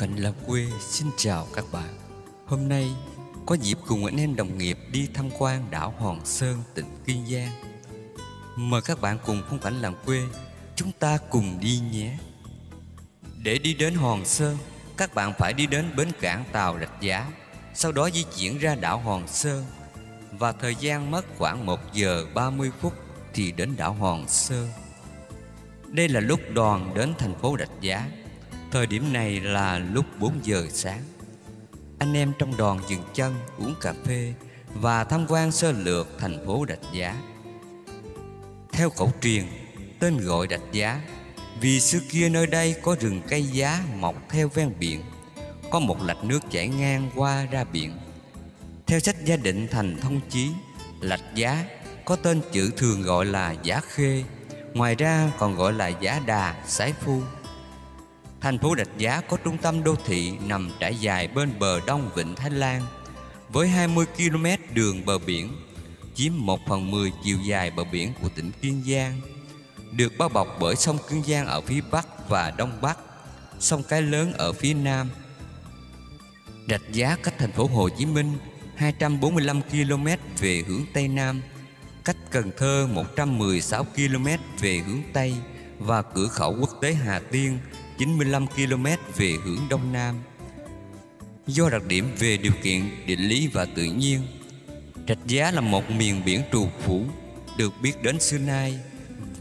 cảnh làm quê xin chào các bạn. Hôm nay có dịp cùng anh em đồng nghiệp đi tham quan đảo Hòn Sơn, tỉnh Kiên Giang. Mời các bạn cùng phong cảnh làng quê Chúng ta cùng đi nhé. Để đi đến Hòn Sơn Các bạn phải đi đến bến cảng tàu Rạch Giá Sau đó di chuyển ra đảo Hòn Sơn. Và thời gian mất khoảng 1 giờ 30 phút Thì đến đảo Hòn Sơn. Đây là lúc đoàn đến thành phố Rạch Giá. Thời điểm này là lúc 4 giờ sáng. Anh em trong đoàn dừng chân uống cà phê Và tham quan sơ lược thành phố Đạch Giá. Theo khẩu truyền, tên gọi Đạch Giá Vì xưa kia nơi đây có rừng cây giá mọc theo ven biển Có một lạch nước chảy ngang qua ra biển. Theo sách gia định thành thông chí Lạch Giá có tên chữ thường gọi là Giá Khê Ngoài ra còn gọi là Giá Đà, Sái Phu. Thành phố Rạch Giá có trung tâm đô thị nằm trải dài bên bờ đông vịnh Thái Lan với 20 km đường bờ biển, chiếm 1 phần 10 chiều dài bờ biển của tỉnh Kiên Giang, được bao bọc bởi sông Kiên Giang ở phía bắc và đông bắc, sông Cái Lớn ở phía nam. Rạch Giá cách thành phố Hồ Chí Minh 245 km về hướng Tây Nam, cách Cần Thơ 116 km về hướng Tây và cửa khẩu quốc tế Hà Tiên 95 km về hướng Đông Nam. Do đặc điểm về điều kiện địa lý và tự nhiên, Trạch Giá là một miền biển trù phú được biết đến xưa nay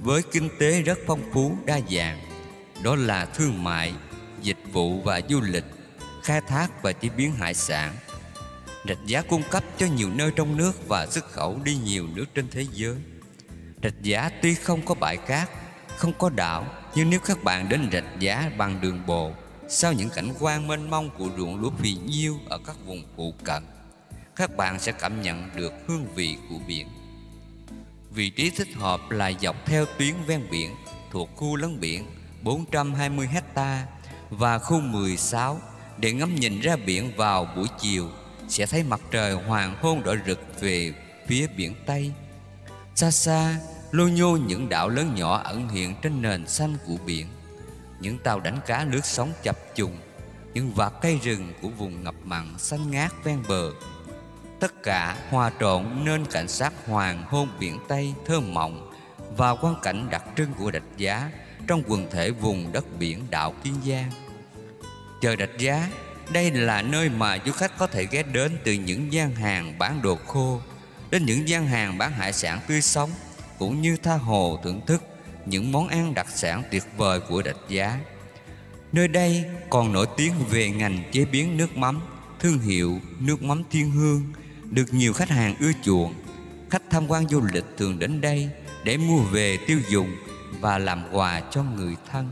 với kinh tế rất phong phú đa dạng. Đó là thương mại, dịch vụ và du lịch, khai thác và chế biến hải sản. Rạch Giá cung cấp cho nhiều nơi trong nước và xuất khẩu đi nhiều nước trên thế giới. Rạch Giá tuy không có bãi cát, không có đảo nhưng nếu các bạn đến rạch giá bằng đường bộ, Sau những cảnh quan mênh mông của ruộng lúa phì nhiêu ở các vùng phụ cận, Các bạn sẽ cảm nhận được hương vị của biển Vị trí thích hợp là dọc theo tuyến ven biển thuộc khu lấn biển 420 hecta và khu 16 để ngắm nhìn ra biển vào buổi chiều, sẽ thấy mặt trời hoàng hôn đỏ rực về phía biển Tây. Xa xa lôi nhô những đảo lớn nhỏ ẩn hiện trên nền xanh của biển. Những tàu đánh cá lướt sóng chập trùng những vạt cây rừng của vùng ngập mặn xanh ngát ven bờ. Tất cả hòa trộn nên cảnh sát hoàng hôn biển tây thơm mộng và quan cảnh đặc trưng của đạch giá trong quần thể vùng đất biển đảo kiên giang. Chờ đạch giá, đây là nơi mà du khách có thể ghé đến từ những gian hàng bán đồ khô đến những gian hàng bán hải sản tươi sống cũng như tha hồ thưởng thức những món ăn đặc sản tuyệt vời của Rạch Giá. Nơi đây còn nổi tiếng về ngành chế biến nước mắm, thương hiệu nước mắm Thiên Hương được nhiều khách hàng ưa chuộng. Khách tham quan du lịch thường đến đây để mua về tiêu dùng và làm quà cho người thân.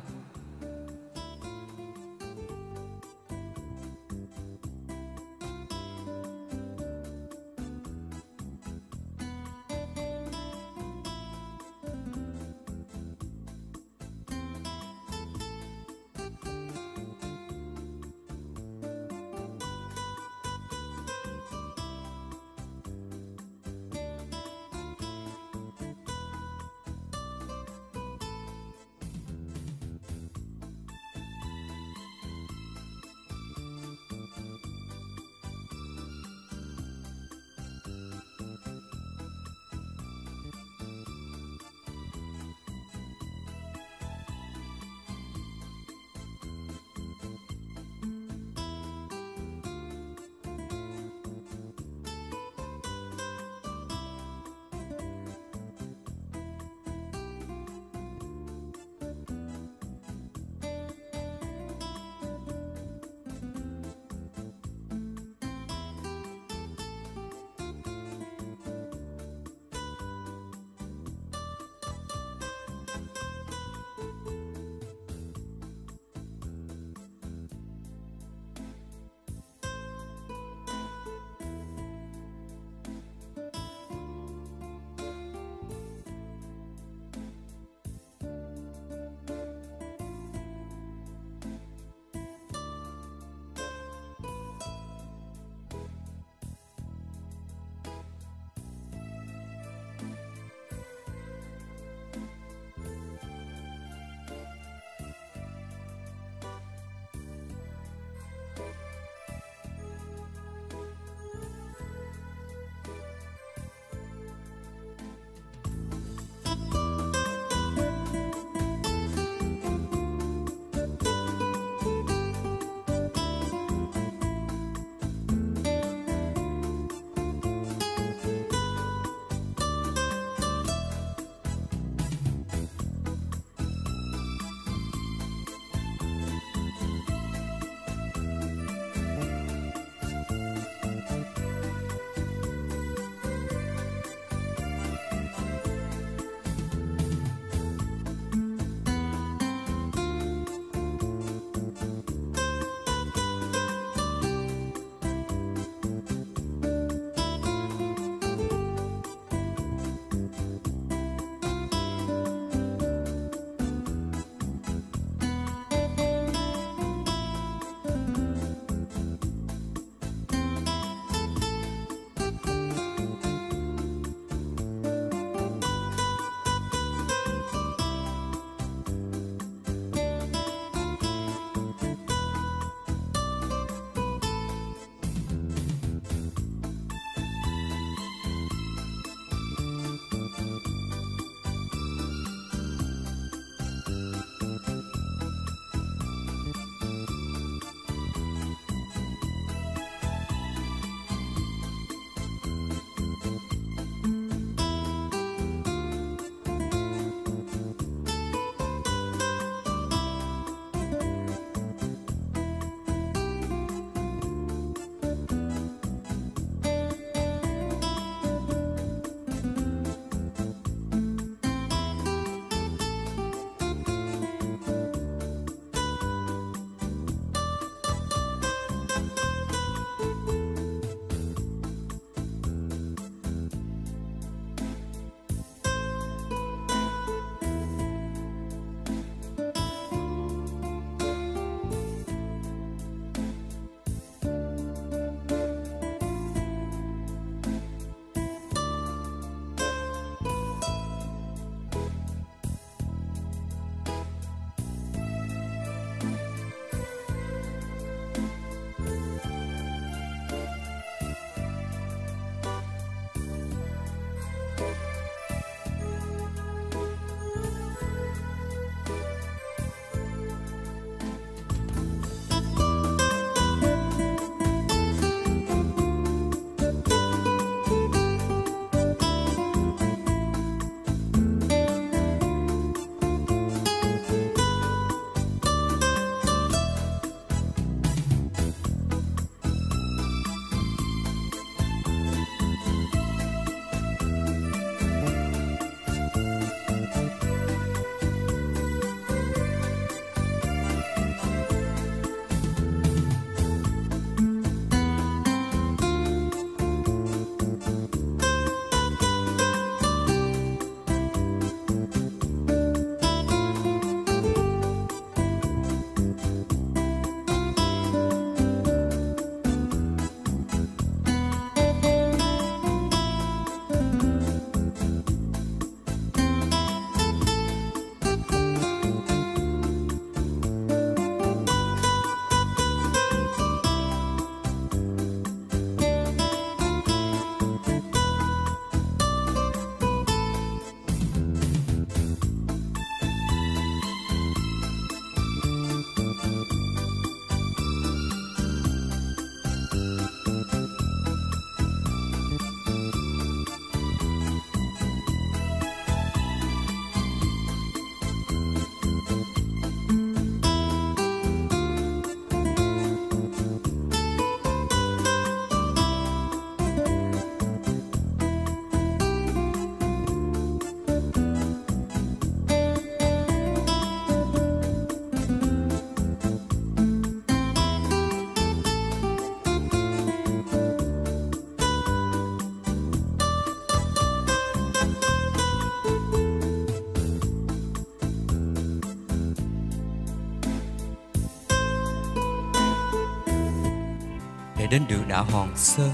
Để đến được đảo Hòn Sơn,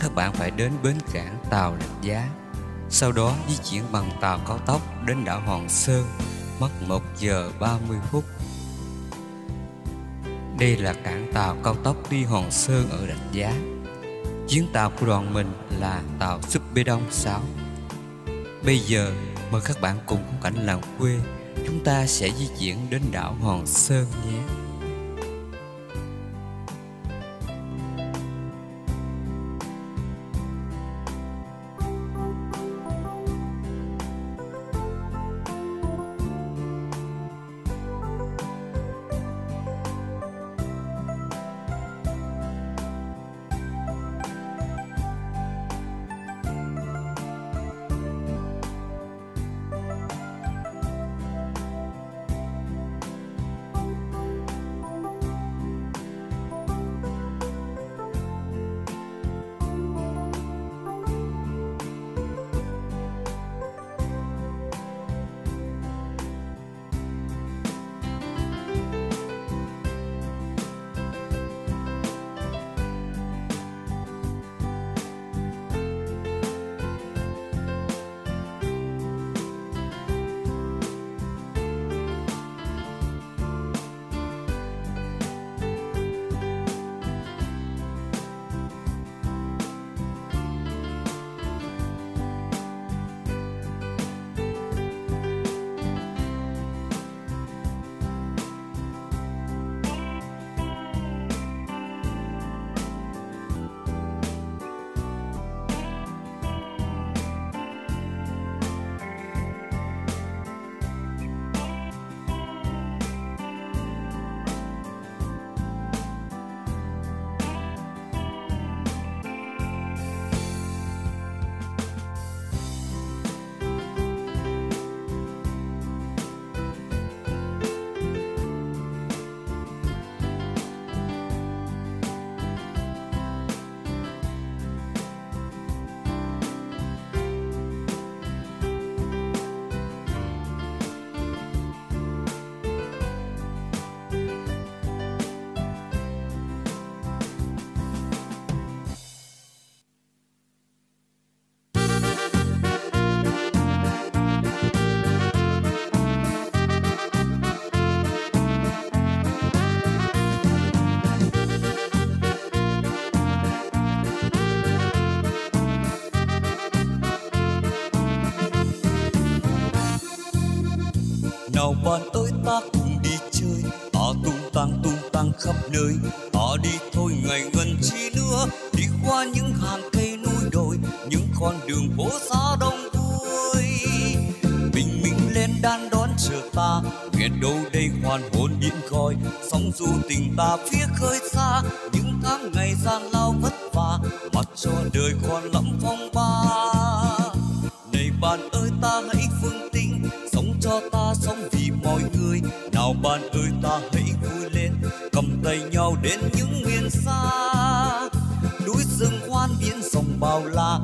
các bạn phải đến bến cảng tàu Rạch Giá. Sau đó di chuyển bằng tàu cao tốc đến đảo Hòn Sơn, mất 1 giờ 30 phút. Đây là cảng tàu cao tốc đi Hòn Sơn ở Rạch Giá. Chuyến tàu của đoàn mình là tàu Súp Bê Đông 6. Bây giờ mời các bạn cùng khung cảnh làng quê, chúng ta sẽ di chuyển đến đảo Hòn Sơn nhé. Hoàn hồn biển coi sóng du tình ta phía khơi xa, những tháng ngày gian lao vất vả, mặt cho đời còn lắm phong ba. Này bạn ơi ta hãy phương tinh sống cho ta sống vì mọi người. Nào bạn ơi ta hãy vui lên, cầm tay nhau đến những miền xa. Núi rừng hoan biển sông bao la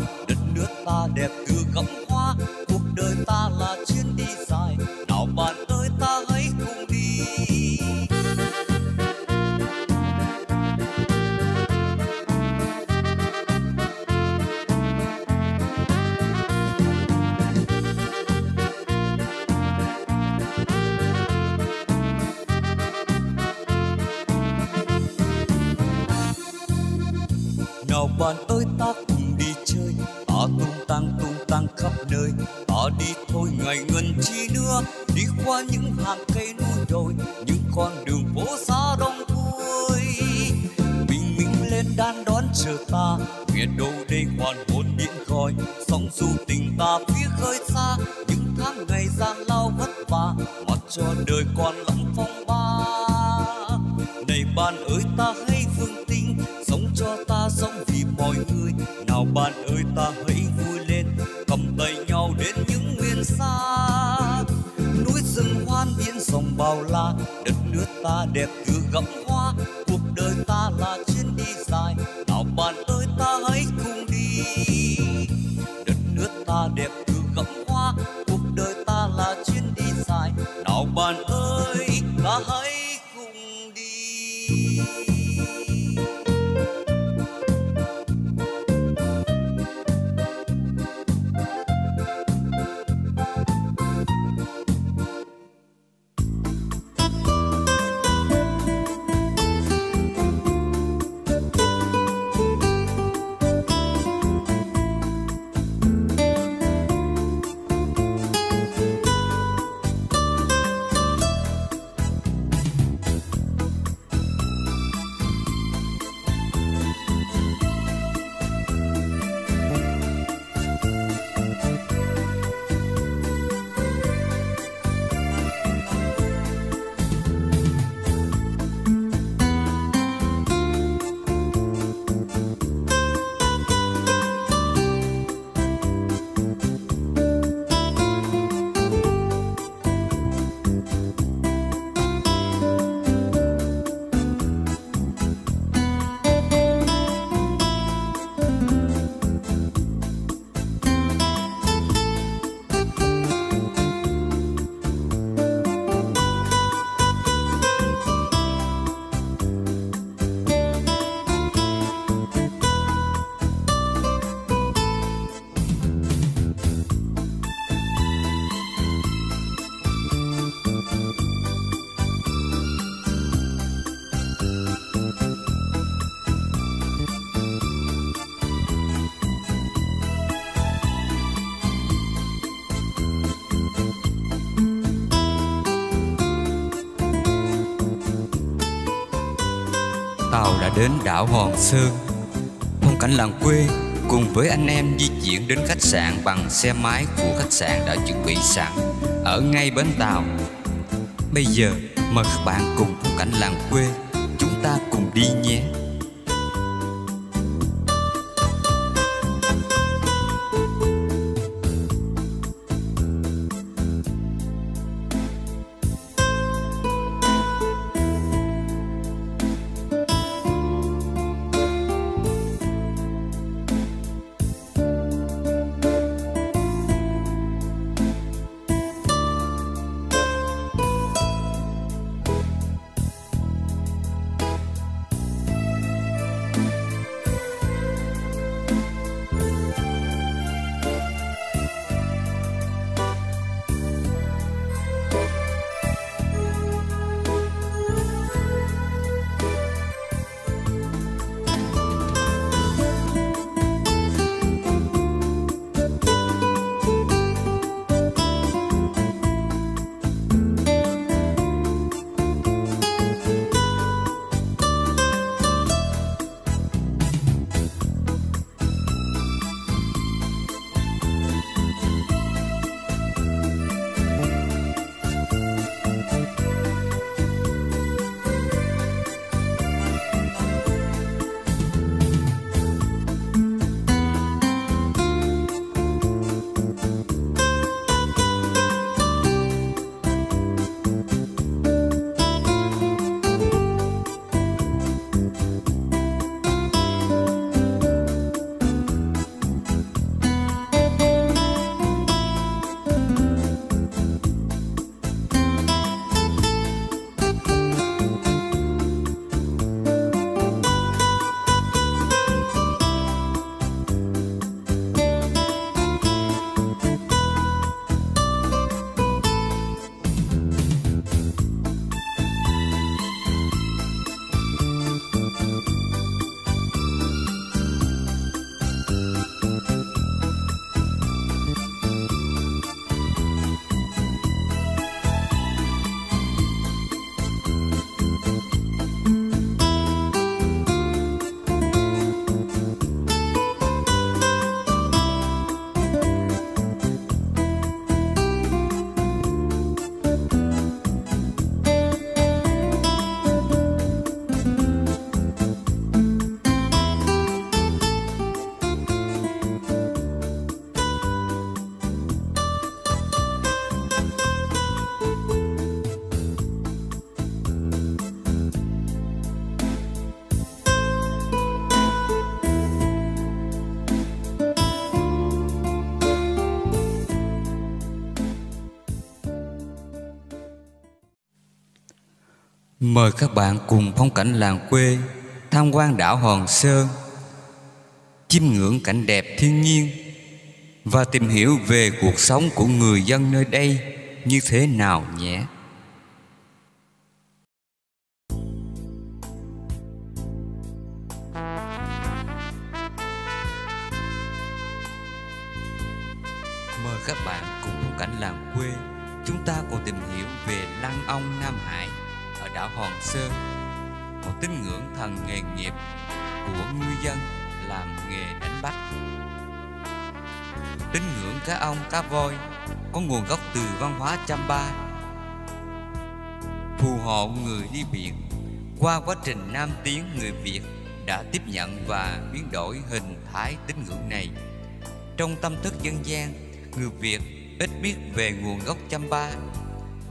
hàng cây núi đồi, những con đường phố xa đông vui bình minh lên đan đón chờ ta nghe đâu đây hoàn hồn điện gọi sóng du tình ta phía khơi xa, những tháng ngày gian lao vất vả, mặc cho đời còn lắm đẹp từ đến đảo Hòn Sơn Phong cảnh làng quê cùng với anh em di chuyển đến khách sạn bằng xe máy của khách sạn đã chuẩn bị sẵn ở ngay bến tàu. Bây giờ mời các bạn cùng phong cảnh làng quê, chúng ta cùng đi nhé. Mời các bạn cùng phong cảnh làng quê tham quan đảo Hòn Sơn, chiêm ngưỡng cảnh đẹp thiên nhiên và tìm hiểu về cuộc sống của người dân nơi đây như thế nào nhé. Hòn Sơn một tín ngưỡng thần nghề nghiệp của ngư dân làm nghề đánh bắt. Tín ngưỡng cá ong cá voi có nguồn gốc từ văn hóa Champa phù hộ người đi biển. Qua quá trình nam tiến, người Việt đã tiếp nhận và biến đổi hình thái tín ngưỡng này. Trong tâm thức dân gian, người Việt ít biết về nguồn gốc Champa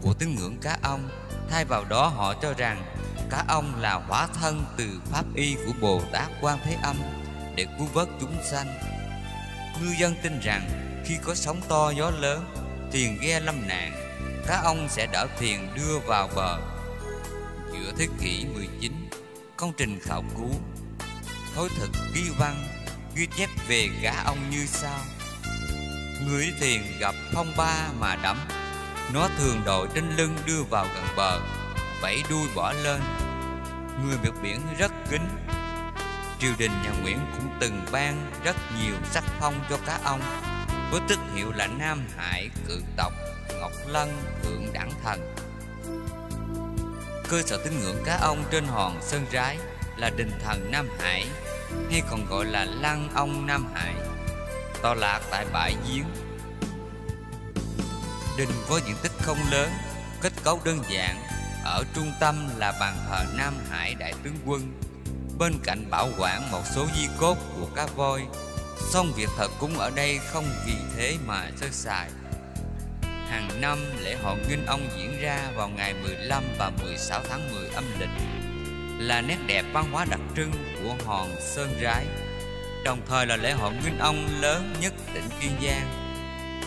của tín ngưỡng cá ong Thay vào đó họ cho rằng cá ông là hóa thân từ pháp y của Bồ Tát Quan Thế Âm để cứu vớt chúng sanh. Ngư dân tin rằng khi có sóng to gió lớn, thuyền ghe lâm nạn, cá ông sẽ đỡ thuyền đưa vào bờ. Giữa thế kỷ 19, công trình khảo cứu Thối thực ghi văn ghi chép về cá ông như sau Người thuyền gặp phong ba mà đắm nó thường đội trên lưng đưa vào gần bờ Vẫy đuôi bỏ lên. Người miệt biển rất kính Triều đình nhà Nguyễn cũng từng ban rất nhiều sắc phong cho cá ông Với tước hiệu là Nam Hải Cự Tộc Ngọc Lân Thượng Đẳng Thần. Cơ sở tín ngưỡng cá ông trên hòn Sơn Rái là đình thần Nam Hải hay còn gọi là Lăng Ông Nam Hải, tọa lạc tại bãi giếng. Đình có diện tích không lớn, kết cấu đơn giản, ở trung tâm là bàn thờ Nam Hải Đại tướng quân, bên cạnh bảo quản một số di cốt của cá voi. Song việc thờ cúng ở đây không vì thế mà sơ sài. Hàng năm lễ hội Nghinh Ông diễn ra vào ngày 15 và 16 tháng 10 âm lịch là nét đẹp văn hóa đặc trưng của hòn Sơn Rái đồng thời là lễ hội Nghinh Ông lớn nhất tỉnh Kiên Giang.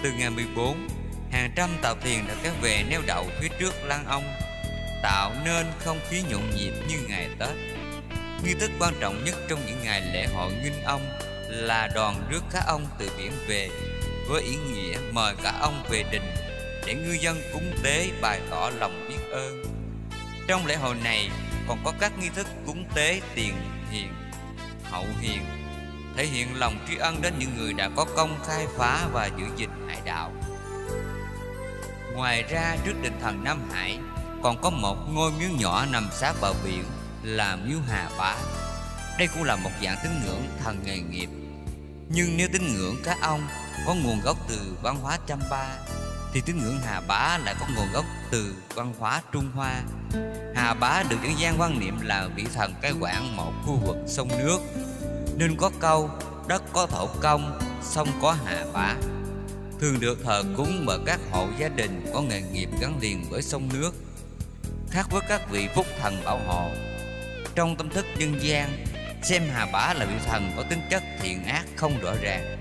Từ ngày 14, hàng trăm tàu thuyền đã kéo về neo đậu phía trước lăng ông, tạo nên không khí nhộn nhịp như ngày Tết. Nghi thức quan trọng nhất trong những ngày lễ hội Nghinh Ông là đoàn rước cá ông từ biển về với ý nghĩa mời cả ông về đình để ngư dân cúng tế bày tỏ lòng biết ơn. Trong lễ hội này còn có các nghi thức cúng tế tiền hiền, hậu hiền, thể hiện lòng tri ân đến những người đã có công khai phá và giữ gìn hải đảo. Ngoài ra trước đình thần Nam Hải còn có một ngôi miếu nhỏ nằm sát bờ biển là miếu Hà Bá. Đây cũng là một dạng tín ngưỡng thần nghề nghiệp. Nhưng nếu tín ngưỡng cá ông có nguồn gốc từ văn hóa chăm ba thì tín ngưỡng Hà Bá lại có nguồn gốc từ văn hóa Trung Hoa. Hà Bá được dân gian quan niệm là vị thần cai quản một khu vực sông nước, nên có câu đất có thổ công, sông có Hà Bá. Thường được thờ cúng bởi các hộ gia đình có nghề nghiệp gắn liền với sông nước, khác với các vị phúc thần bảo hộ. Trong tâm thức dân gian, xem Hà Bá là vị thần có tính chất thiện ác không rõ ràng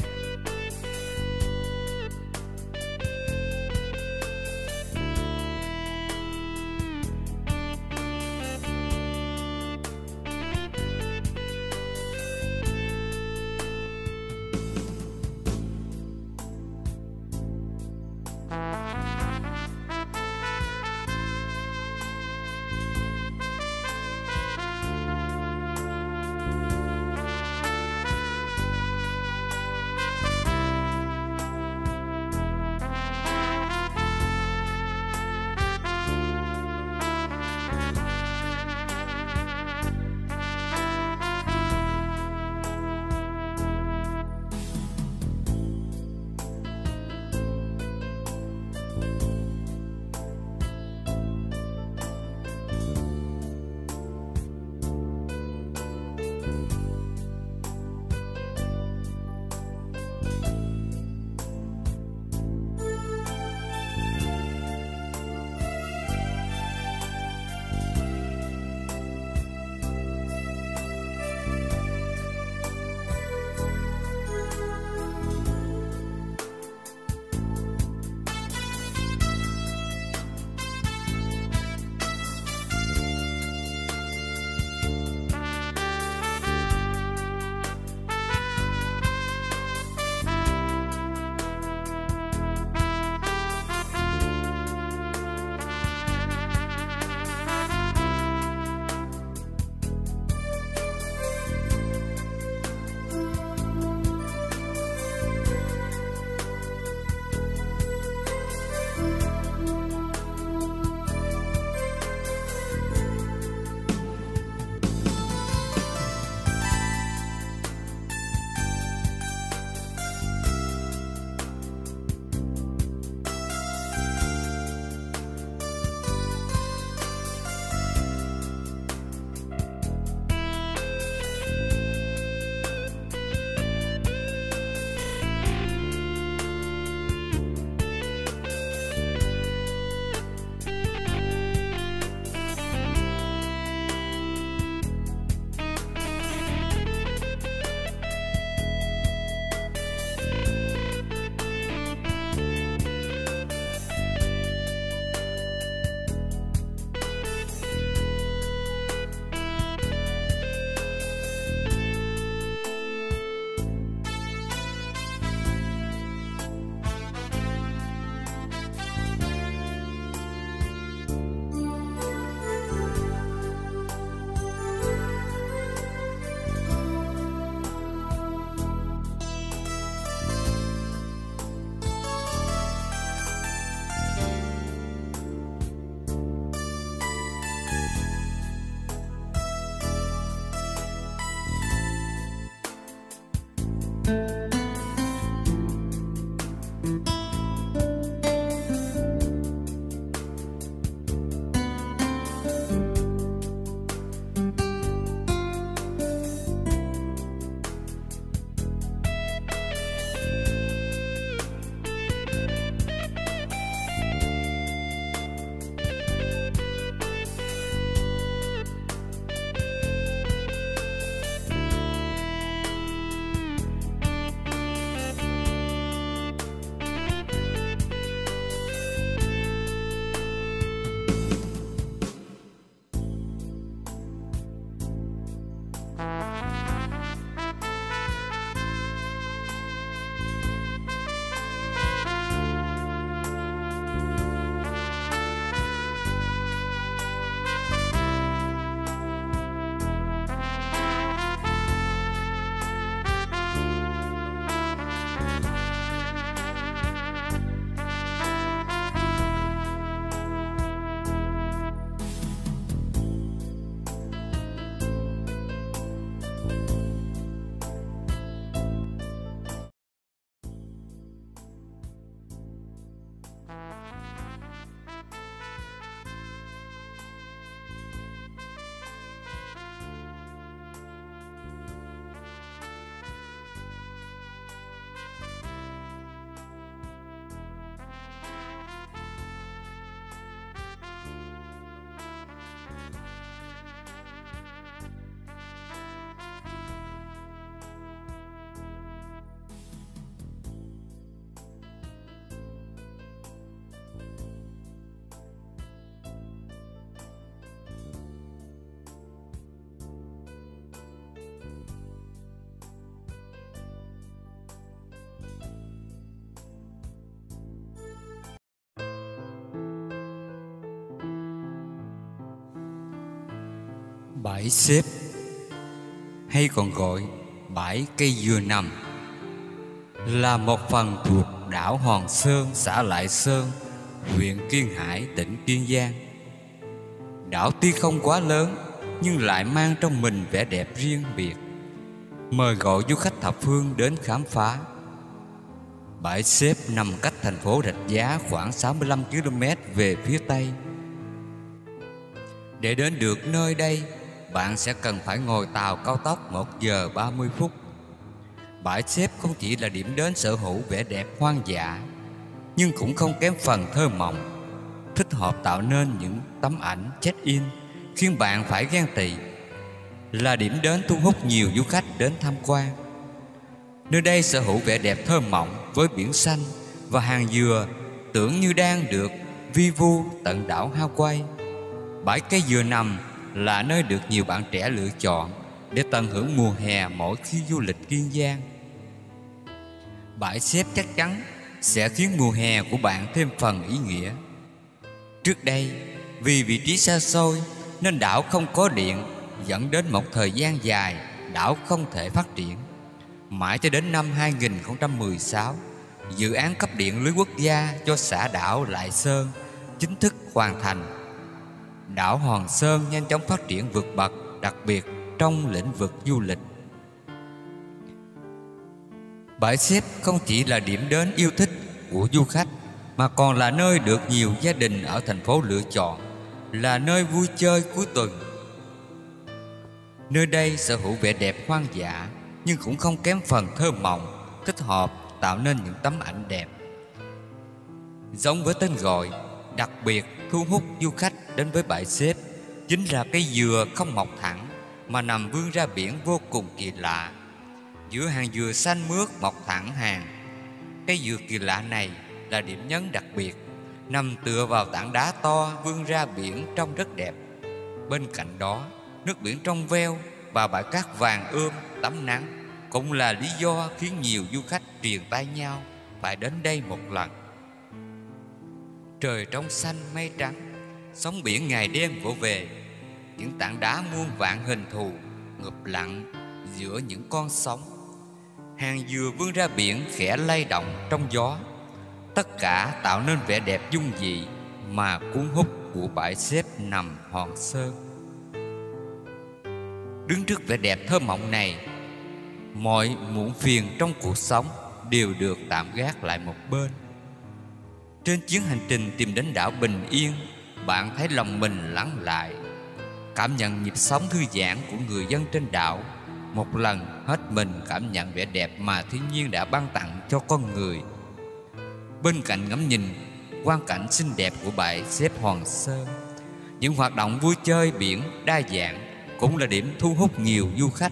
Bãi xếp hay còn gọi bãi cây dừa nằm là một phần thuộc đảo Hòn Sơn, xã Lại Sơn, huyện Kiên Hải, tỉnh Kiên Giang. Đảo tuy không quá lớn nhưng lại mang trong mình vẻ đẹp riêng biệt. Mời gọi du khách thập phương đến khám phá. Bãi xếp nằm cách thành phố Rạch Giá khoảng 65 km về phía Tây. Để đến được nơi đây, bạn sẽ cần phải ngồi tàu cao tốc 1 giờ 30 phút. Bãi xếp không chỉ là điểm đến sở hữu vẻ đẹp hoang dã, nhưng cũng không kém phần thơ mộng, thích hợp tạo nên những tấm ảnh check-in khiến bạn phải ghen tị. Là điểm đến thu hút nhiều du khách đến tham quan. Nơi đây sở hữu vẻ đẹp thơ mộng với biển xanh và hàng dừa tưởng như đang được vi vu tận đảo Hawaii. Bãi cây dừa nằm là nơi được nhiều bạn trẻ lựa chọn để tận hưởng mùa hè mỗi khi du lịch Kiên Giang. Bãi xếp chắc chắn sẽ khiến mùa hè của bạn thêm phần ý nghĩa. Trước đây, vì vị trí xa xôi nên đảo không có điện dẫn đến một thời gian dài đảo không thể phát triển. Mãi cho đến năm 2016, dự án cấp điện lưới quốc gia cho xã đảo Lại Sơn chính thức hoàn thành đảo Hòn Sơn nhanh chóng phát triển vượt bậc, đặc biệt trong lĩnh vực du lịch. Bãi xếp không chỉ là điểm đến yêu thích của du khách mà còn là nơi được nhiều gia đình ở thành phố lựa chọn, là nơi vui chơi cuối tuần. Nơi đây sở hữu vẻ đẹp hoang dã nhưng cũng không kém phần thơ mộng, thích hợp tạo nên những tấm ảnh đẹp. Giống với tên gọi, đặc biệt thu hút du khách đến với bãi xếp chính là cây dừa không mọc thẳng mà nằm vươn ra biển vô cùng kỳ lạ. Giữa hàng dừa xanh mướt mọc thẳng hàng, cây dừa kỳ lạ này là điểm nhấn đặc biệt, nằm tựa vào tảng đá to vươn ra biển trông rất đẹp. Bên cạnh đó, nước biển trong veo và bãi cát vàng ươm tắm nắng cũng là lý do khiến nhiều du khách truyền tay nhau phải đến đây một lần. Trời trong xanh mây trắng Sóng biển ngày đêm vỗ về, Những tảng đá muôn vạn hình thù Ngập lặng giữa những con sóng. Hàng dừa vươn ra biển khẽ lay động trong gió. Tất cả tạo nên vẻ đẹp dung dị Mà cuốn hút của bãi xếp nằm hòn sơn. Đứng trước vẻ đẹp thơ mộng này, Mọi muộn phiền trong cuộc sống Đều được tạm gác lại một bên. Trên chuyến hành trình tìm đến đảo Bình Yên bạn thấy lòng mình lắng lại. Cảm nhận nhịp sống thư giãn của người dân trên đảo. Một lần hết mình cảm nhận vẻ đẹp mà thiên nhiên đã ban tặng cho con người. Bên cạnh ngắm nhìn, quang cảnh xinh đẹp của bãi xếp Hoàng Sơn, những hoạt động vui chơi biển đa dạng cũng là điểm thu hút nhiều du khách.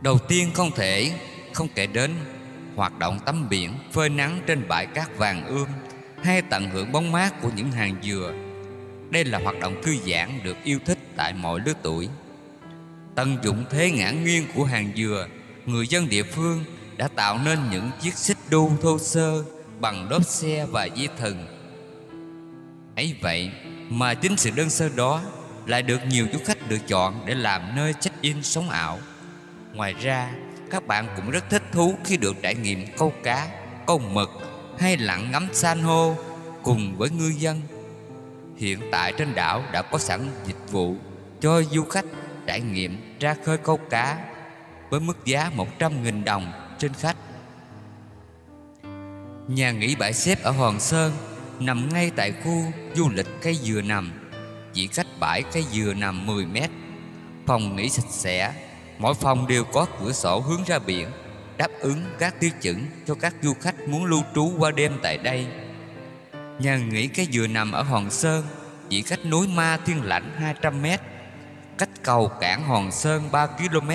Đầu tiên không thể, không kể đến hoạt động tắm biển phơi nắng trên bãi cát vàng ươm hay tận hưởng bóng mát của những hàng dừa. Đây là hoạt động thư giãn được yêu thích tại mọi lứa tuổi. Tận dụng thế ngã nghiêng của hàng dừa, người dân địa phương đã tạo nên những chiếc xích đu thô sơ bằng đốp xe và dây thừng. ấy vậy mà chính sự đơn sơ đó lại được nhiều du khách lựa chọn để làm nơi check-in sống ảo. Ngoài ra, các bạn cũng rất thích thú khi được trải nghiệm câu cá, câu mực hay lặng ngắm san hô cùng với ngư dân. Hiện tại trên đảo đã có sẵn dịch vụ cho du khách trải nghiệm ra khơi câu cá với mức giá 100.000 đồng trên khách. Nhà nghỉ bãi xếp ở Hòn Sơn nằm ngay tại khu du lịch cây dừa nằm, chỉ cách bãi cây dừa nằm 10 mét. Phòng nghỉ sạch sẽ, mỗi phòng đều có cửa sổ hướng ra biển đáp ứng các tiêu chuẩn cho các du khách muốn lưu trú qua đêm tại đây. Nhà nghỉ cái dừa nằm ở Hòn Sơn, chỉ cách núi Ma Thiên Lãnh 200 m, cách cầu cảng Hòn Sơn 3 km,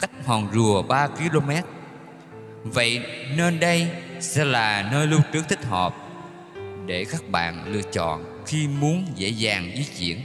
cách Hòn Rùa 3 km. Vậy nên đây sẽ là nơi lưu trú thích hợp để các bạn lựa chọn khi muốn dễ dàng di chuyển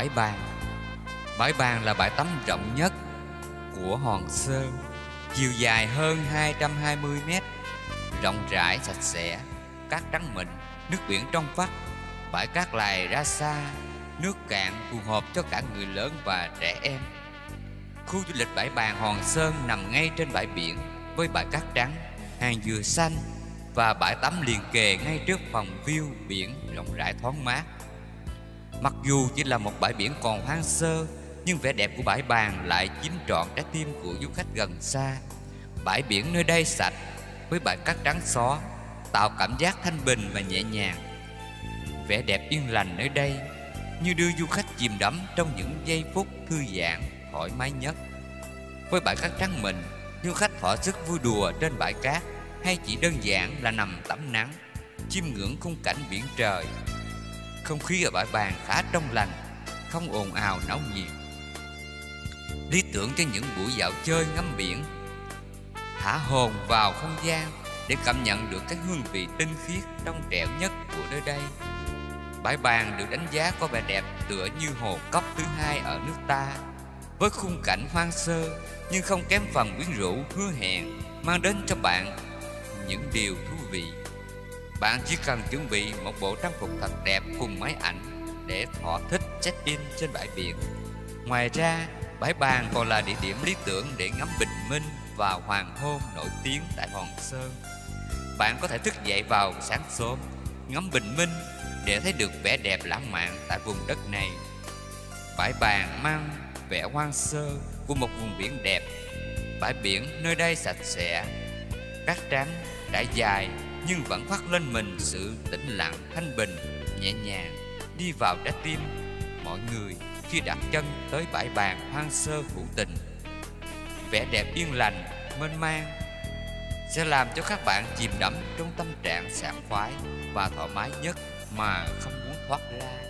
Bãi Bàng Bãi Bàng là bãi tắm rộng nhất của Hòn Sơn Chiều dài hơn 220 mét Rộng rãi sạch sẽ Cát trắng mịn Nước biển trong vắt Bãi cát lài ra xa Nước cạn phù hợp cho cả người lớn và trẻ em. Khu du lịch bãi bàng Hòn Sơn nằm ngay trên bãi biển Với bãi cát trắng, hàng dừa xanh Và bãi tắm liền kề ngay trước phòng view biển rộng rãi thoáng mát. Mặc dù chỉ là một bãi biển còn hoang sơ Nhưng vẻ đẹp của bãi bàng lại chiếm trọn trái tim của du khách gần xa. Bãi biển nơi đây sạch với bãi cát trắng xóa Tạo cảm giác thanh bình và nhẹ nhàng. Vẻ đẹp yên lành nơi đây Như đưa du khách chìm đắm trong những giây phút thư giãn, thoải mái nhất. Với bãi cát trắng mịn Du khách thỏa sức vui đùa trên bãi cát Hay chỉ đơn giản là nằm tắm nắng Chiêm ngưỡng khung cảnh biển trời không khí ở bãi bàng khá trong lành, Không ồn ào náo nhiệt. Lý tưởng cho những buổi dạo chơi ngắm biển, Thả hồn vào không gian Để cảm nhận được cái hương vị tinh khiết trong trẻo nhất của nơi đây. Bãi bàng được đánh giá có vẻ đẹp tựa như hồ cốc thứ hai ở nước ta, Với khung cảnh hoang sơ Nhưng không kém phần quyến rũ, hứa hẹn, Mang đến cho bạn những điều thú vị bạn chỉ cần chuẩn bị một bộ trang phục thật đẹp cùng máy ảnh để thỏa thích check-in trên bãi biển. Ngoài ra, bãi bàng còn là địa điểm lý tưởng để ngắm bình minh và hoàng hôn nổi tiếng tại Hòn Sơn. Bạn có thể thức dậy vào sáng sớm, ngắm bình minh để thấy được vẻ đẹp lãng mạn tại vùng đất này. Bãi bàng mang vẻ hoang sơ của một vùng biển đẹp. Bãi biển nơi đây sạch sẽ, cát trắng, trải dài nhưng vẫn khoác lên mình sự tĩnh lặng, thanh bình, nhẹ nhàng, đi vào trái tim mọi người khi đặt chân tới bãi bàn hoang sơ hữu tình. Vẻ đẹp yên lành, mênh mang sẽ làm cho các bạn chìm đắm trong tâm trạng sảng khoái và thoải mái nhất mà không muốn thoát ra.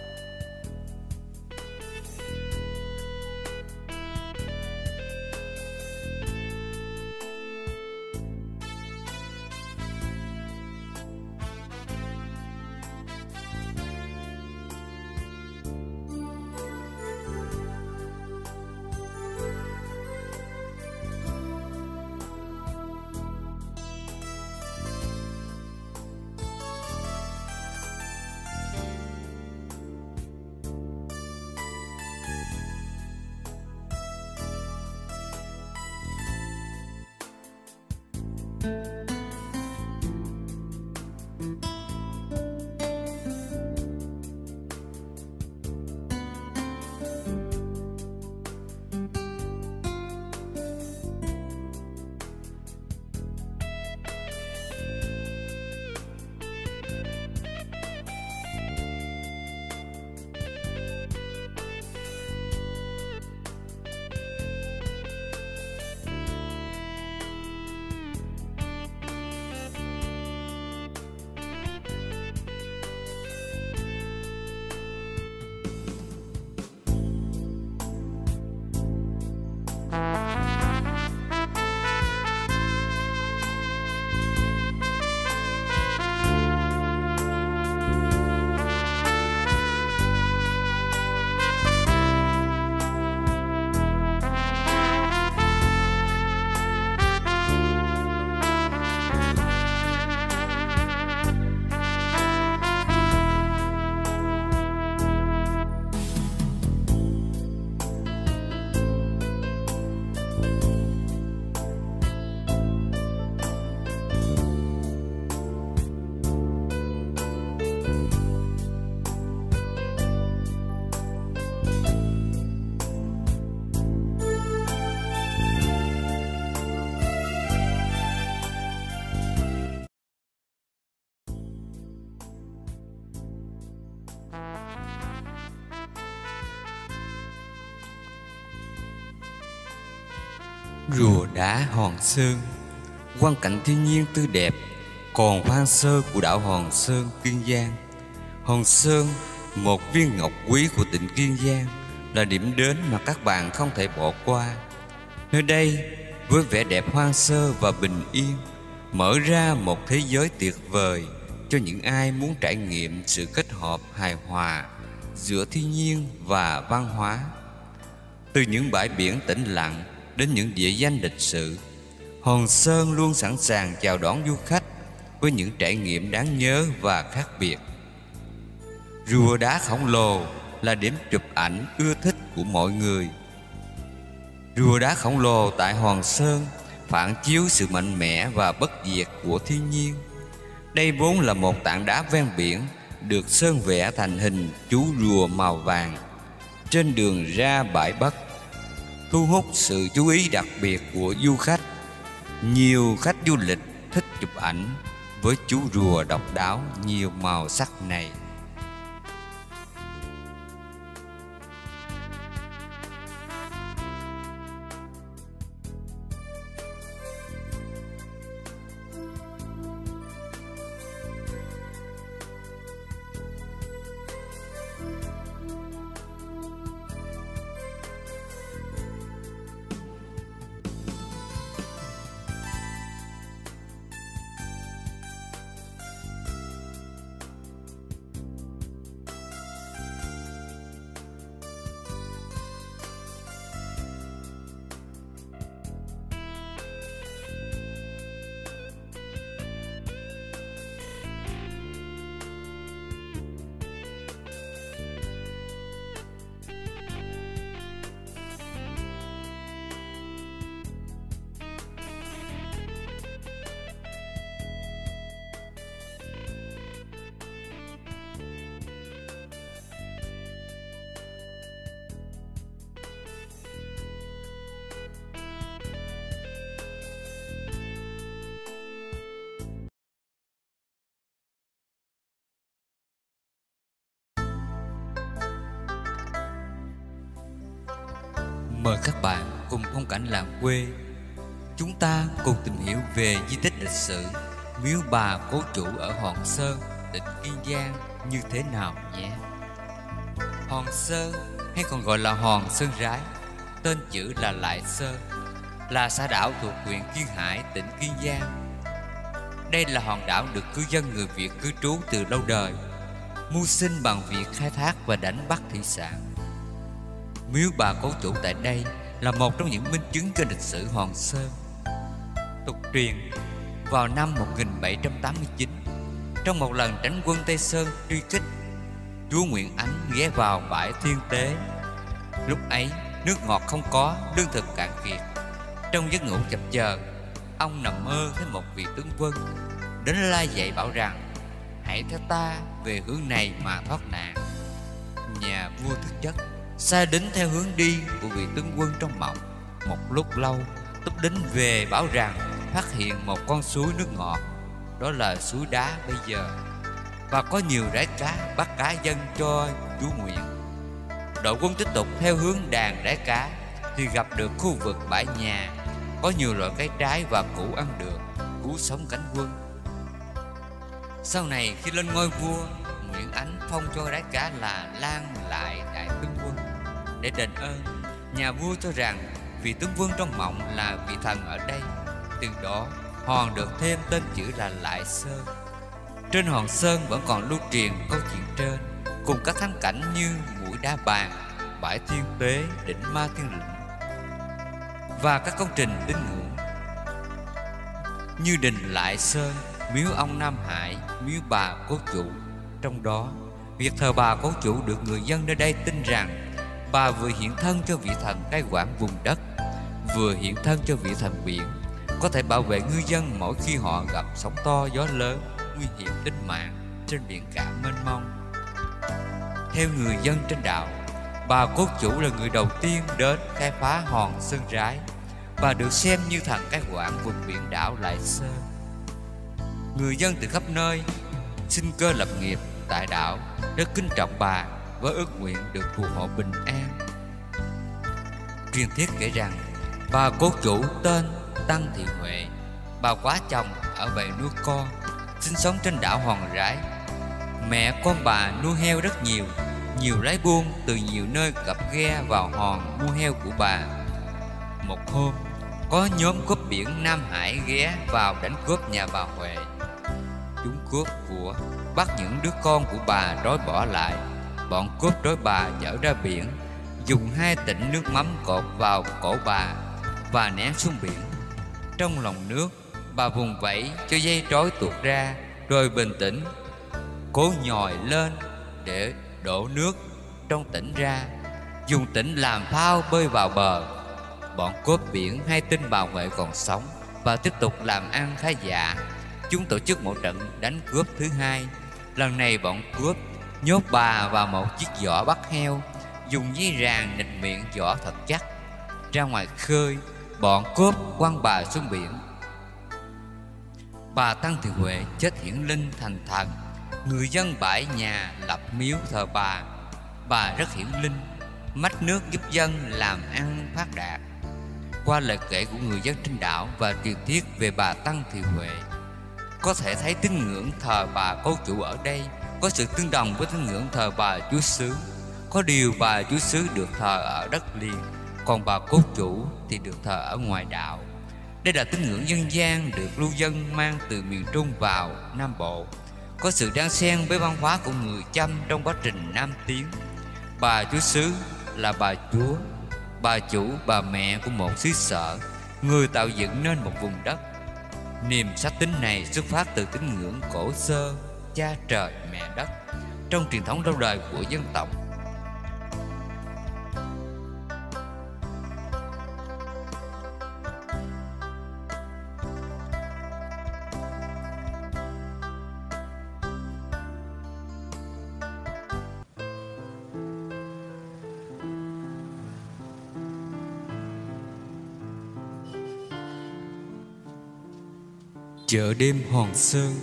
Đá Hòn Sơn. Quang cảnh thiên nhiên tươi đẹp Còn hoang sơ của đảo Hòn Sơn, Kiên Giang. Hòn Sơn, một viên ngọc quý của tỉnh Kiên Giang Là điểm đến mà các bạn không thể bỏ qua. Nơi đây, với vẻ đẹp hoang sơ và bình yên Mở ra một thế giới tuyệt vời Cho những ai muốn trải nghiệm sự kết hợp hài hòa giữa thiên nhiên và văn hóa. Từ những bãi biển tĩnh lặng đến những địa danh lịch sử hòn sơn luôn sẵn sàng chào đón du khách với những trải nghiệm đáng nhớ và khác biệt. Rùa đá khổng lồ là điểm chụp ảnh ưa thích của mọi người. Rùa đá khổng lồ tại hòn sơn phản chiếu sự mạnh mẽ và bất diệt của thiên nhiên. Đây vốn là một tảng đá ven biển được sơn vẽ thành hình chú rùa màu vàng. Trên đường ra bãi Bắc thu hút sự chú ý đặc biệt của du khách. Nhiều khách du lịch thích chụp ảnh với chú rùa độc đáo nhiều màu sắc này. Bà cố chủ ở Hòn Sơn, tỉnh Kiên Giang như thế nào nhé? Hòn Sơn hay còn gọi là Hòn Sơn Rái Tên chữ là Lại Sơn Là xã đảo thuộc huyện Kiên Hải, tỉnh Kiên Giang. Đây là hòn đảo được cư dân người Việt cư trú từ lâu đời Mưu sinh bằng việc khai thác và đánh bắt thủy sản. Miếu bà cố chủ tại đây là một trong những minh chứng cho lịch sử Hòn Sơn. Tục truyền, vào năm 1789, trong một lần tránh quân Tây Sơn truy kích, chúa Nguyễn Ánh ghé vào bãi Thiên Tế. Lúc ấy, nước ngọt không có, lương thực cạn kiệt. Trong giấc ngủ chập chờ, ông nằm mơ thấy một vị tướng quân đến la dạy bảo rằng hãy theo ta về hướng này mà thoát nạn. Nhà vua thức giấc Sai đến theo hướng đi của vị tướng quân trong mộng Một lúc lâu Túc đến về bảo rằng Phát hiện một con suối nước ngọt, Đó là suối đá bây giờ, Và có nhiều rải cá, bắt cá dân cho chú Nguyện Đội quân tiếp tục theo hướng đàn rải cá Thì gặp được khu vực bãi nhà, Có nhiều loại cây trái và củ ăn được Cứu sống cánh quân. Sau này khi lên ngôi vua, Nguyễn Ánh phong cho rái cá là Lan Lại Đại Tướng Quân để đền ơn. Nhà vua cho rằng vị tướng quân trong mộng là vị thần ở đây từ đó, hòn được thêm tên chữ là lại sơn. Trên hòn sơn vẫn còn lưu truyền câu chuyện trên, cùng các thắng cảnh như mũi đá bàn bãi thiên tế đỉnh ma thiên lĩnh và các công trình tín ngưỡng như đình lại sơn, miếu ông nam hải, miếu bà cố chủ. Trong đó, việc thờ bà cố chủ được người dân nơi đây tin rằng, Bà vừa hiện thân cho vị thần cai quản vùng đất, Vừa hiện thân cho vị thần biển. Có thể bảo vệ ngư dân mỗi khi họ gặp sóng to, gió lớn, Nguy hiểm tính mạng, trên biển cả mênh mông. Theo người dân trên đảo, Bà cốt chủ là người đầu tiên đến khai phá hòn Sơn Rái. Và được xem như thần cai quản vùng biển đảo Lại Sơn Người dân từ khắp nơi xin cơ lập nghiệp tại đảo rất kính trọng bà với ước nguyện được phù hộ bình an. Truyền thuyết kể rằng bà cố chủ tên tăng thị huệ. Bà quá chồng ở bầy nuôi con, sinh sống trên đảo hòn Rãi. Mẹ con bà nuôi heo rất nhiều nhiều lái buôn từ nhiều nơi gặp ghe vào hòn mua heo của bà. Một hôm, có nhóm cướp biển nam hải ghé vào đánh cướp nhà bà huệ. Chúng cướp của bắt những đứa con của bà đói bỏ lại. Bọn cướp đối bà dở ra biển, Dùng hai tịnh nước mắm cột vào cổ bà Và ném xuống biển. Trong lòng nước. Bà vùng vẫy cho dây trói tuột ra, Rồi bình tĩnh, Cố nhòi lên để đổ nước trong tỉnh ra. Dùng tỉnh làm phao bơi vào bờ. Bọn cướp biển hay tin bà Huệ còn sống Và tiếp tục làm ăn khá giả. Chúng tổ chức một trận đánh cướp thứ hai. Lần này bọn cướp nhốt bà vào một chiếc giỏ bắt heo, Dùng dây ràng nịt miệng giỏ thật chắc, Ra ngoài khơi Bọn cướp quăng bà xuống biển. Bà Tăng Thị Huệ chết hiển linh thành thần. Người dân bãi nhà lập miếu thờ bà. Bà rất hiển linh, Mách nước giúp dân làm ăn phát đạt. Qua lời kể của người dân trên đảo Và truyền thuyết về bà Tăng Thị Huệ, Có thể thấy tín ngưỡng thờ bà cô chủ ở đây, Có sự tương đồng với tín ngưỡng thờ bà Chúa xứ. Có điều bà Chúa xứ được thờ ở đất liền. Còn bà cốt chủ thì được thờ ở ngoài đạo. đây là tín ngưỡng dân gian được lưu dân mang từ miền Trung vào Nam Bộ. Có sự đan xen với văn hóa của người Chăm trong quá trình Nam Tiến. Bà Chúa Sứ là bà Chúa Bà chủ, bà mẹ của một xứ sở. Người tạo dựng nên một vùng đất. Niềm sách tính này xuất phát từ tín ngưỡng cổ sơ Cha trời mẹ đất. Trong truyền thống lâu đời của dân tộc Chợ đêm Hòn Sơn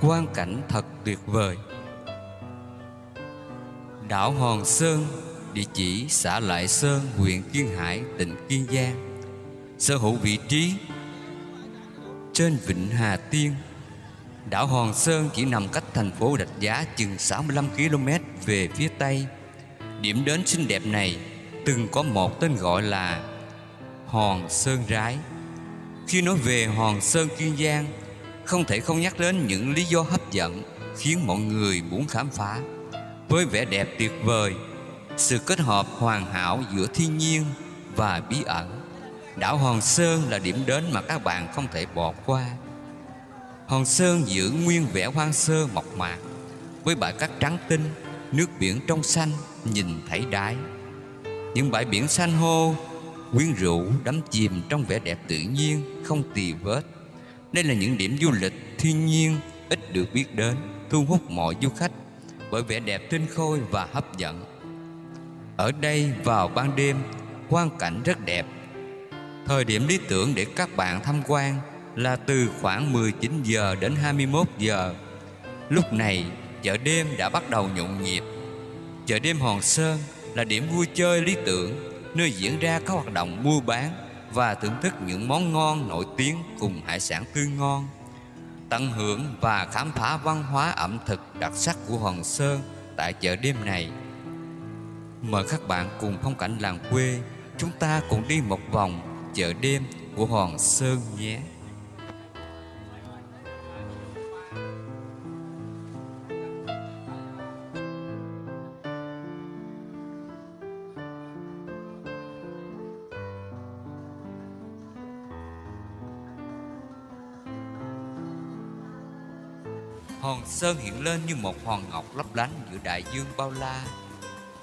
Quang cảnh thật tuyệt vời. Đảo Hòn Sơn Địa chỉ xã Lại Sơn, huyện Kiên Hải, tỉnh Kiên Giang. Sở hữu vị trí Trên vịnh Hà Tiên. Đảo Hòn Sơn chỉ nằm cách thành phố Rạch Giá chừng 65 km về phía Tây. Điểm đến xinh đẹp này từng có một tên gọi là Hòn Sơn Rái khi nói về Hòn Sơn Kiên Giang, Không thể không nhắc đến những lý do hấp dẫn Khiến mọi người muốn khám phá. Với vẻ đẹp tuyệt vời, Sự kết hợp hoàn hảo giữa thiên nhiên và bí ẩn, Đảo Hòn Sơn là điểm đến mà các bạn không thể bỏ qua. Hòn Sơn giữ nguyên vẻ hoang sơ mộc mạc, Với bãi cát trắng tinh, Nước biển trong xanh nhìn thấy đáy. Những bãi biển xanh hô quyến rũ đắm chìm trong vẻ đẹp tự nhiên, không tì vết. Đây là những điểm du lịch thiên nhiên ít được biết đến, thu hút mọi du khách bởi vẻ đẹp tinh khôi và hấp dẫn. Ở đây, vào ban đêm, quang cảnh rất đẹp. Thời điểm lý tưởng để các bạn tham quan là từ khoảng 19 giờ đến 21 giờ. Lúc này, chợ đêm đã bắt đầu nhộn nhịp. Chợ đêm Hòn Sơn là điểm vui chơi lý tưởng nơi diễn ra các hoạt động mua bán và thưởng thức những món ngon nổi tiếng cùng hải sản tươi ngon tận hưởng và khám phá văn hóa ẩm thực đặc sắc của Hòn Sơn tại chợ đêm này. Mời các bạn cùng phong cảnh làng quê, chúng ta cùng đi một vòng chợ đêm của Hòn Sơn nhé. Hòn Sơn hiện lên như một hòn ngọc lấp lánh giữa đại dương bao la.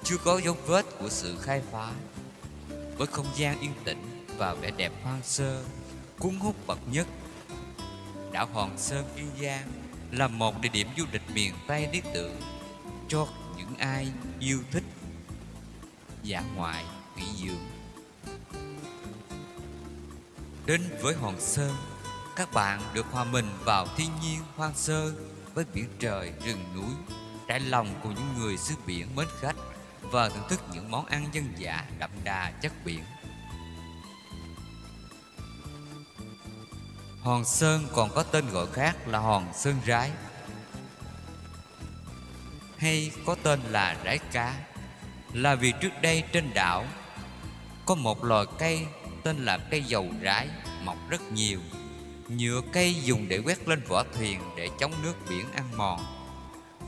Chưa có dấu vết của sự khai phá. Với không gian yên tĩnh và vẻ đẹp hoang sơ Cuốn hút bậc nhất Đảo Hòn Sơn Kiên Giang là một địa điểm du lịch miền Tây lý tưởng Cho những ai yêu thích dã ngoại, nghỉ dưỡng. Đến với Hòn Sơn các bạn được hòa mình vào thiên nhiên hoang sơ với biển trời, rừng núi, trải lòng của những người xứ biển mến khách và thưởng thức những món ăn dân dã đậm đà chất biển. Hòn Sơn còn có tên gọi khác là Hòn Sơn Rái hay có tên là rái cá là vì trước đây trên đảo có một loài cây tên là cây dầu rái mọc rất nhiều Nhựa cây dùng để quét lên vỏ thuyền để chống nước biển ăn mòn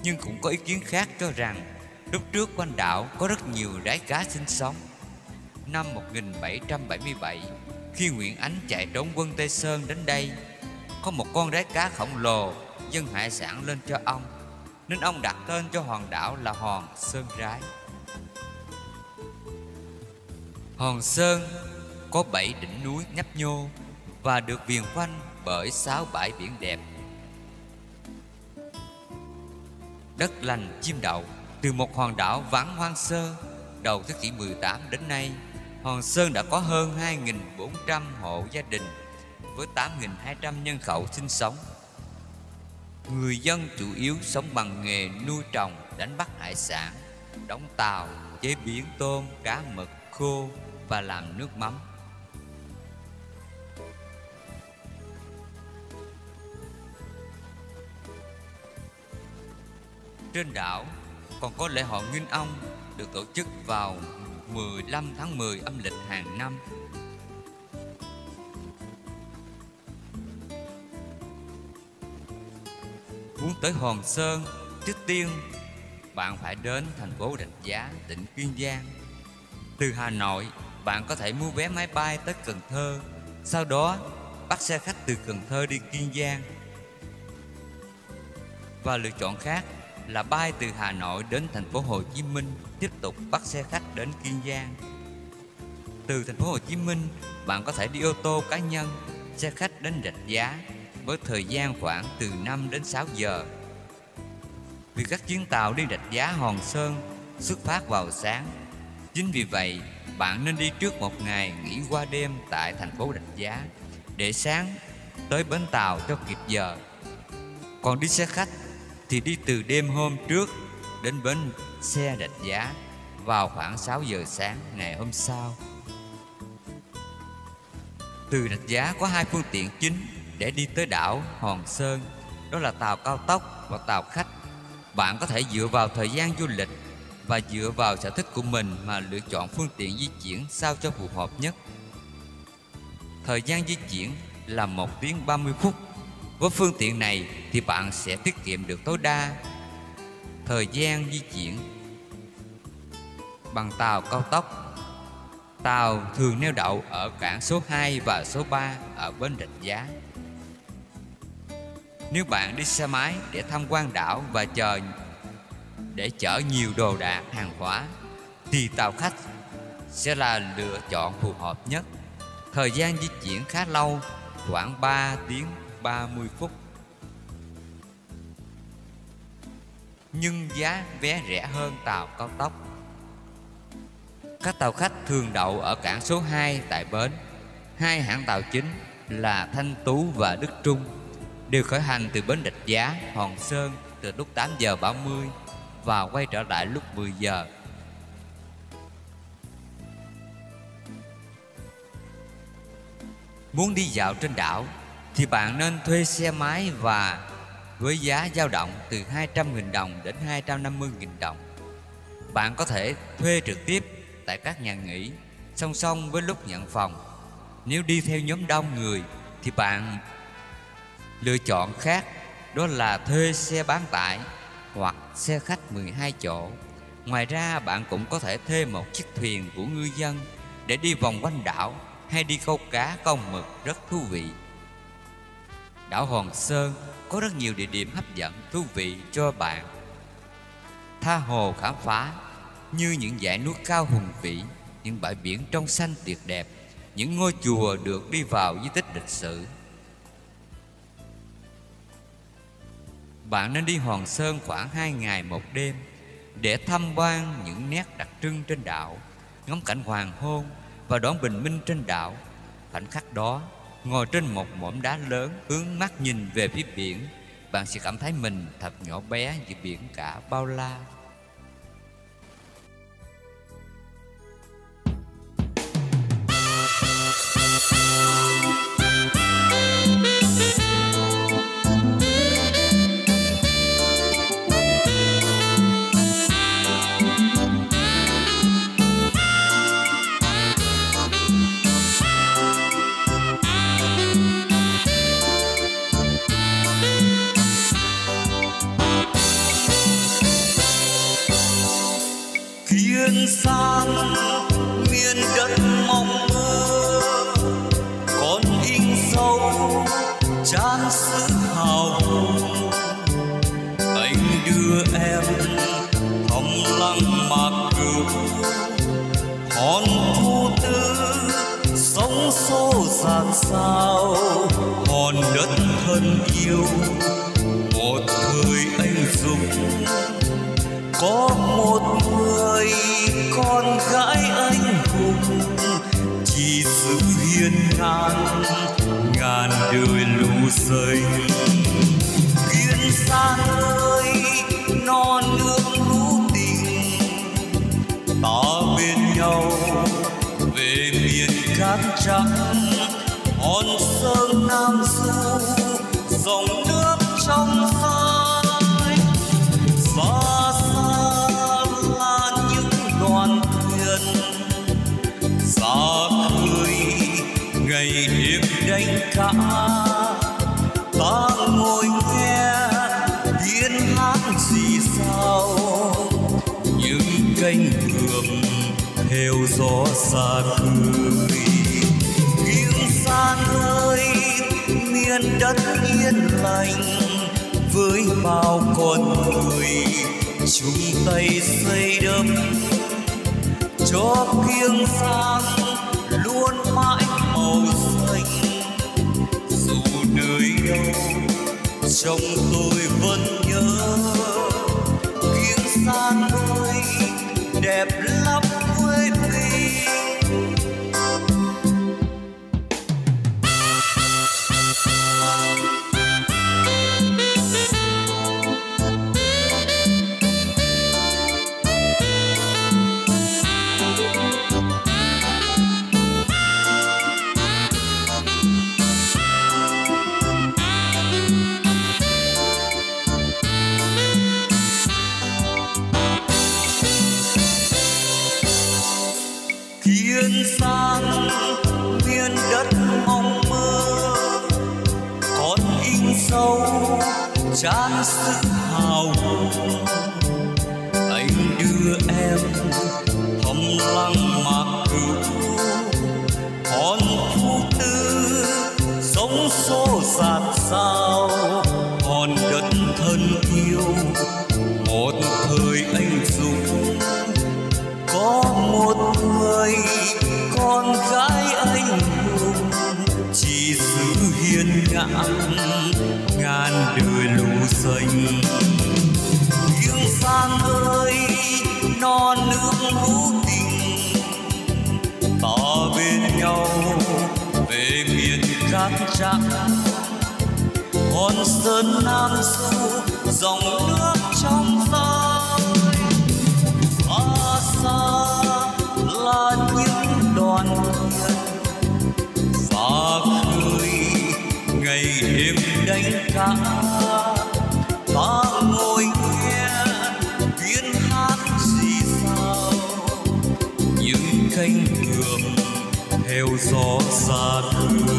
Nhưng cũng có ý kiến khác cho rằng lúc trước quanh đảo có rất nhiều rái cá sinh sống. Năm 1777, khi Nguyễn Ánh chạy trốn quân Tây Sơn đến đây, có một con rái cá khổng lồ dân hải sản lên cho ông, nên ông đặt tên cho hòn đảo là Hòn Sơn Rái. Hòn Sơn có bảy đỉnh núi nhấp nhô và được viền quanh bởi sáu bãi biển đẹp. Đất lành chim đậu từ một hòn đảo vắng hoang sơ đầu thế kỷ 18 đến nay, Hòn Sơn đã có hơn 2.400 hộ gia đình với 8.200 nhân khẩu sinh sống. Người dân chủ yếu sống bằng nghề nuôi trồng, đánh bắt hải sản, đóng tàu, chế biến tôm, cá mực, khô và làm nước mắm. Trên đảo còn có lễ hội Nghinh Ông được tổ chức vào 15 tháng 10 âm lịch hàng năm. Muốn tới Hòn Sơn, trước tiên bạn phải đến thành phố Rạch Giá, tỉnh Kiên Giang. Từ Hà Nội, bạn có thể mua vé máy bay tới Cần Thơ, sau đó bắt xe khách từ Cần Thơ đi Kiên Giang. Và lựa chọn khác là bay từ Hà Nội đến thành phố Hồ Chí Minh, tiếp tục bắt xe khách đến Kiên Giang. Từ thành phố Hồ Chí Minh, bạn có thể đi ô tô cá nhân, xe khách đến Rạch Giá với thời gian khoảng từ 5 đến 6 giờ. Vì các chuyến tàu đi Rạch Giá Hòn Sơn xuất phát vào sáng. Chính vì vậy, bạn nên đi trước một ngày nghỉ qua đêm tại thành phố Rạch Giá để sáng tới bến tàu cho kịp giờ. Còn đi xe khách thì đi từ đêm hôm trước đến bến xe Rạch Giá vào khoảng 6 giờ sáng ngày hôm sau. Từ Rạch Giá có hai phương tiện chính để đi tới đảo Hòn Sơn, đó là tàu cao tốc và tàu khách. Bạn có thể dựa vào thời gian du lịch và dựa vào sở thích của mình mà lựa chọn phương tiện di chuyển sao cho phù hợp nhất. Thời gian di chuyển là 1 tiếng 30 phút với phương tiện này thì bạn sẽ tiết kiệm được tối đa thời gian di chuyển bằng tàu cao tốc. Tàu thường neo đậu ở cảng số 2 và số 3 ở bến Rạch Giá. Nếu bạn đi xe máy để tham quan đảo và chờ để chở nhiều đồ đạc hàng hóa thì tàu khách sẽ là lựa chọn phù hợp nhất. Thời gian di chuyển khá lâu, khoảng 3 tiếng 30 phút. Nhưng giá vé rẻ hơn tàu cao tốc. Các tàu khách thường đậu ở cảng số 2 tại bến. Hai hãng tàu chính là Thanh Tú và Đức Trung Đều khởi hành từ bến Đạch Giá, Hòn Sơn từ lúc 8 giờ 30 Và quay trở lại lúc 10 giờ. Muốn đi dạo trên đảo thì bạn nên thuê xe máy và với giá dao động từ 200.000 đồng đến 250.000 đồng. Bạn có thể thuê trực tiếp tại các nhà nghỉ, song song với lúc nhận phòng. Nếu đi theo nhóm đông người thì bạn lựa chọn khác, đó là thuê xe bán tải hoặc xe khách 12 chỗ. Ngoài ra, bạn cũng có thể thuê một chiếc thuyền của ngư dân để đi vòng quanh đảo hay đi câu cá câu mực rất thú vị. Đảo Hòn Sơn có rất nhiều địa điểm hấp dẫn, thú vị cho bạn. Tha hồ khám phá như những dãy núi cao hùng vĩ, Những bãi biển trong xanh tuyệt đẹp, Những ngôi chùa được đi vào di tích lịch sử. Bạn nên đi Hòn Sơn khoảng 2 ngày một đêm Để tham quan những nét đặc trưng trên đảo, Ngắm cảnh hoàng hôn và đón bình minh trên đảo. Khoảnh khắc đó Ngồi trên một mỏm đá lớn, Hướng mắt nhìn về phía biển. Bạn sẽ cảm thấy mình thật nhỏ bé giữa biển cả bao la. Xô sao hòn đất thân yêu một thời anh dũng. Có một người con gái anh hùng, chỉ giữ hiên ngang ngàn đời lũ rơi kiên san ơi non nước lũ tình, ta bên nhau về miền cát trắng. Cánh buồm theo gió xa khơi. Đất yên lành với bao con người chung tay xây đắp cho kiêng sang luôn mãi màu xanh, dù nơi đâu trong tôi vẫn nhớ. Kiêng san nơi hòn sơn nam sâu dòng nước trong xanh xa xa là những đoàn thuyền. Xa khơi ngày đêm đánh cá. Ta ngồi nghe tiếng hát gì sao những cánh buồm theo gió xa khơi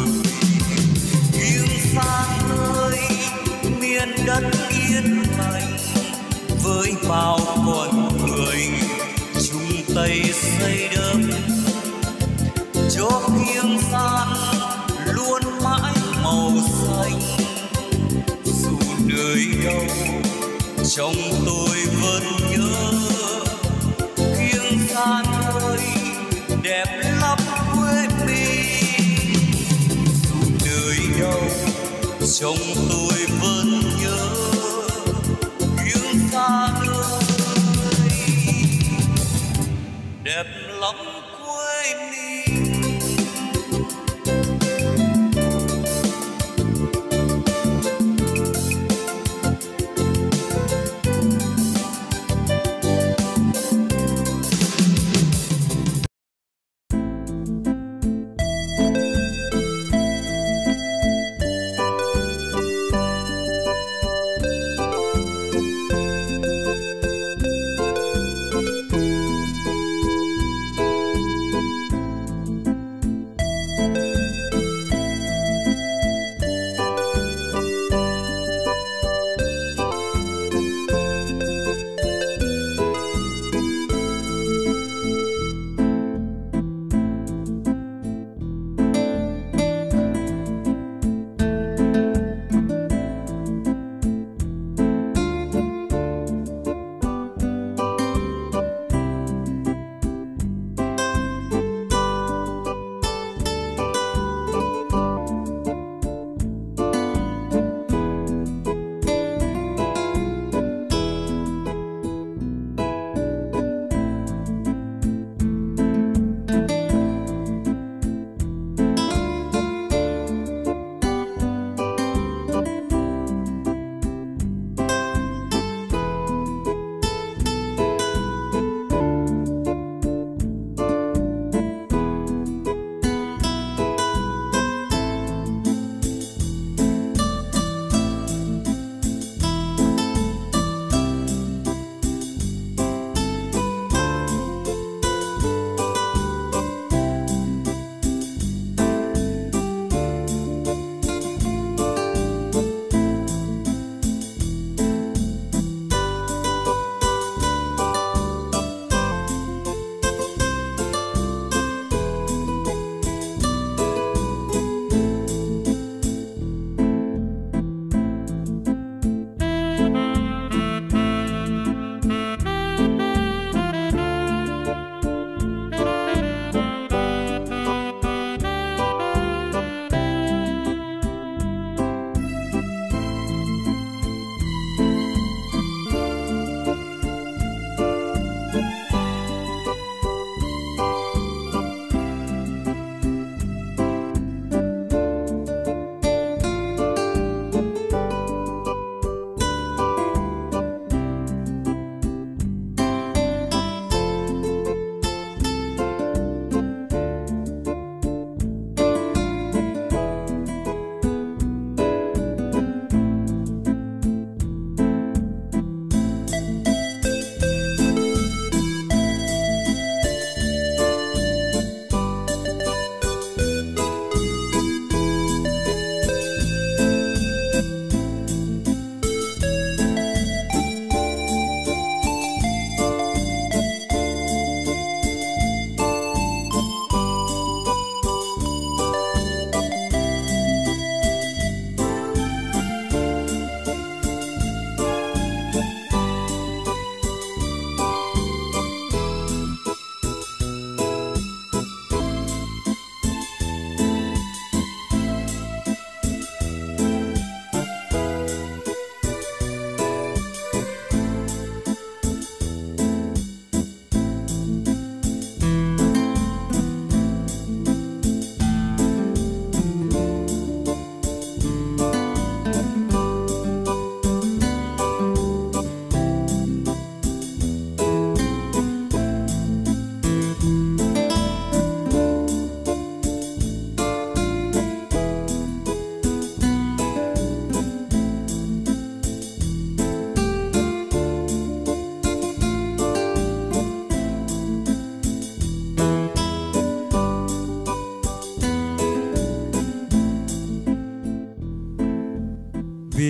với bao con người chung tay xây đắp cho kiêng san luôn mãi màu xanh, dù nơi đâu trong tôi vẫn nhớ. Kiêng san ơi, đẹp lắm quê mình. Dù nơi đâu trong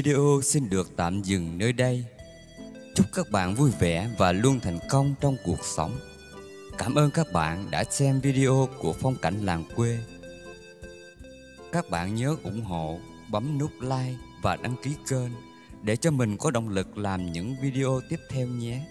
Video xin được tạm dừng nơi đây. Chúc các bạn vui vẻ và luôn thành công trong cuộc sống. Cảm ơn các bạn đã xem video của phong cảnh làng quê. Các bạn nhớ ủng hộ, bấm nút like và đăng ký kênh để cho mình có động lực làm những video tiếp theo nhé.